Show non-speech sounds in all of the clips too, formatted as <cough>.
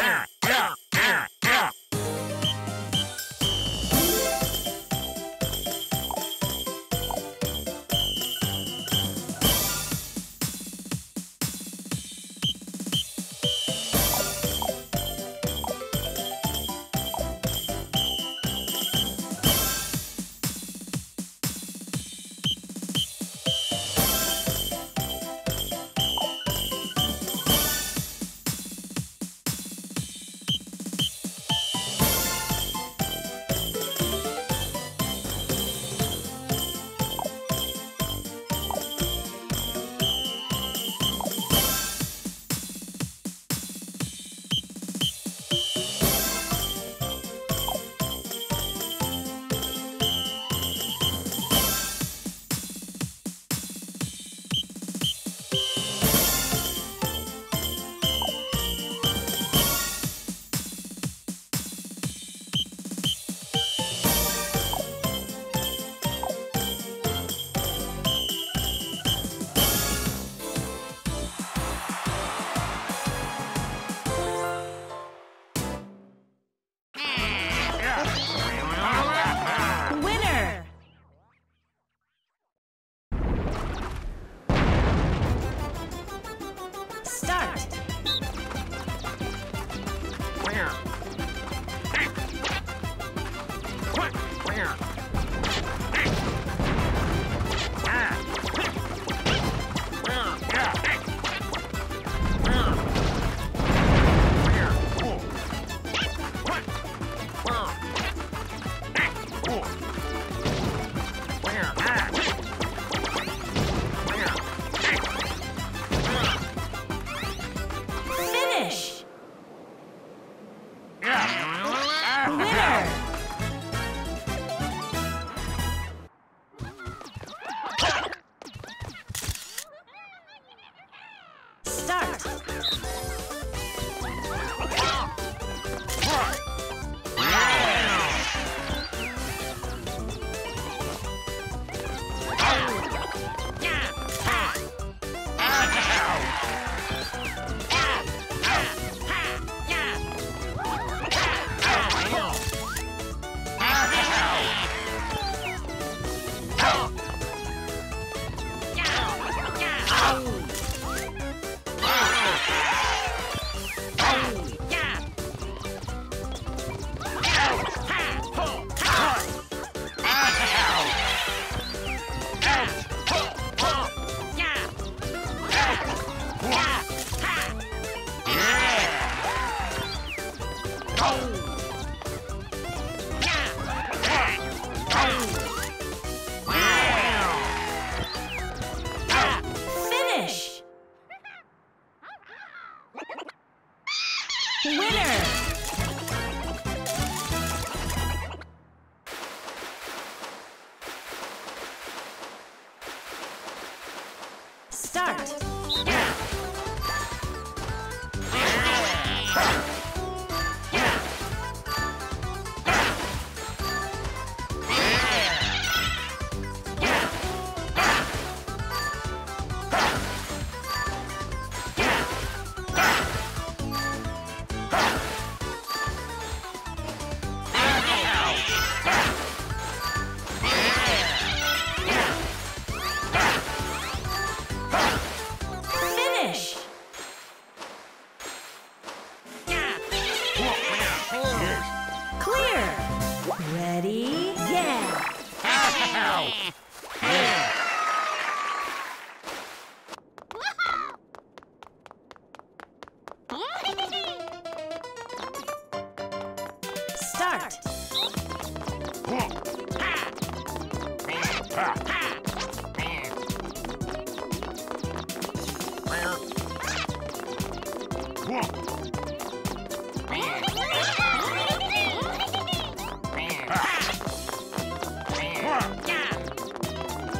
Winner! Start! Finish!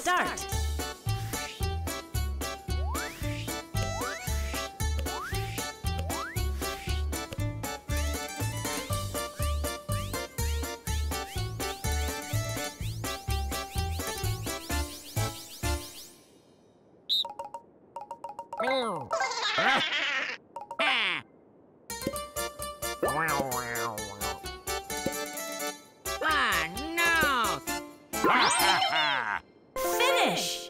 Start! <laughs> Oh, Finish! <laughs> <laughs> Winner!